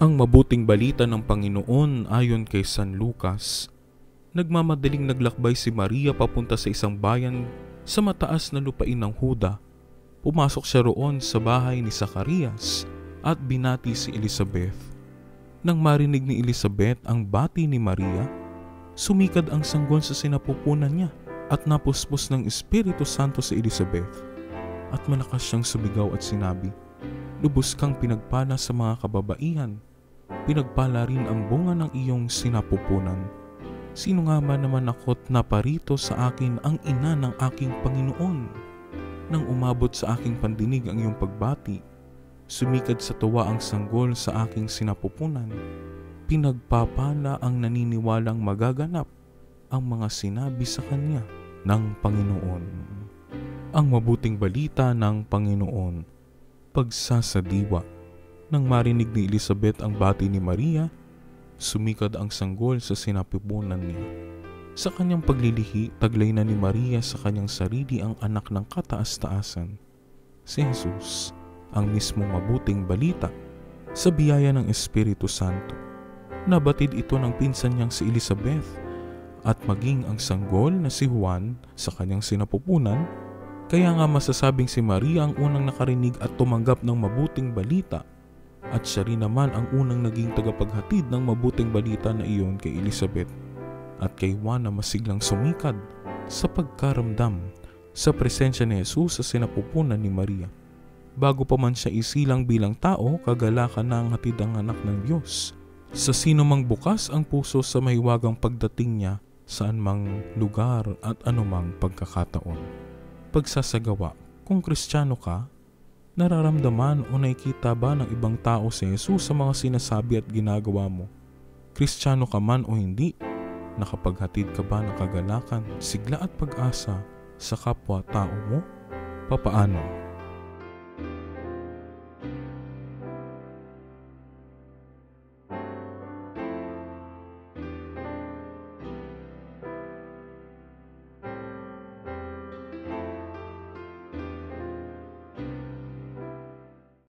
Ang mabuting balita ng Panginoon ayon kay San Lucas. Nagmamadaling naglakbay si Maria papunta sa isang bayan sa mataas na lupain ng Huda. Pumasok siya roon sa bahay ni Zacarias at binati si Elizabeth. Nang marinig ni Elizabeth ang bati ni Maria, sumikad ang sanggol sa sinapupunan niya at napuspos ng Espiritu Santo si Elizabeth. At malakas siyang sumigaw at sinabi, Lubos kang pinagpala sa mga kababaihan pinagpala rin ang bunga ng iyong sinapupunan. Sino nga ba naman ako't naparito sa akin ang ina ng aking Panginoon? Nang umabot sa aking pandinig ang iyong pagbati, sumikad sa tuwa ang sanggol sa aking sinapupunan. Pinagpapala ang naniniwalang magaganap ang mga sinabi sa kanya ng Panginoon. Ang mabuting balita ng Panginoon, pagsasadiwa nang marinig ni Elizabeth ang bati ni Maria, sumikad ang sanggol sa sinapipunan niya. Sa kanyang paglilihi, taglay na ni Maria sa kanyang sarili ang anak ng kataas-taasan. Si Jesus, ang mismong mabuting balita sa biyaya ng Espiritu Santo. Nabatid ito ng pinsan niyang si Elizabeth at maging ang sanggol na si Juan sa kanyang sinapupunan, kaya nga masasabing si Maria ang unang nakarinig at tumanggap ng mabuting balita at siya rin naman ang unang naging tagapaghatid ng mabuting balita na iyon kay Elizabeth at kay Juan na masiglang sumikad sa pagkaramdam sa presensya ni Jesus sa sinapupunan ni Maria. Bago pa man siya isilang bilang tao, kagalakan na ang hatid ang anak ng Diyos. Sa sino mang bukas ang puso sa mahiwagang pagdating niya saan mang lugar at anumang pagkakataon. Pagsasagawa, kung kristyano ka, Nararamdaman o nakikita ba ng ibang tao si Jesus sa mga sinasabi at ginagawa mo? Kristiyano ka man o hindi, nakapaghatid ka ba ng kagalakan, sigla at pag-asa sa kapwa-tao mo? Papaano?